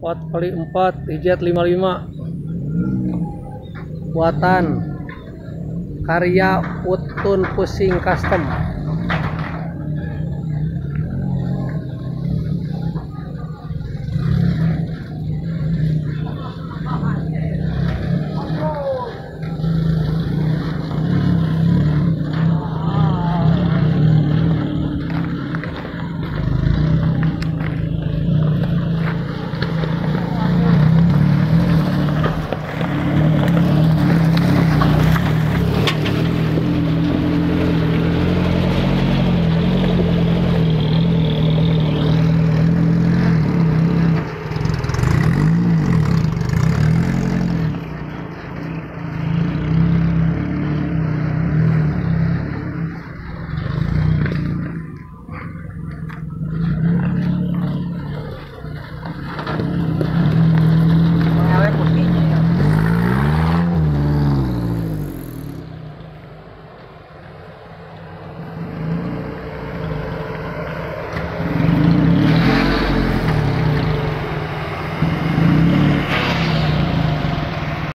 4 kali 4 ijet 55 buatan. Karya Utun Pusing Custom.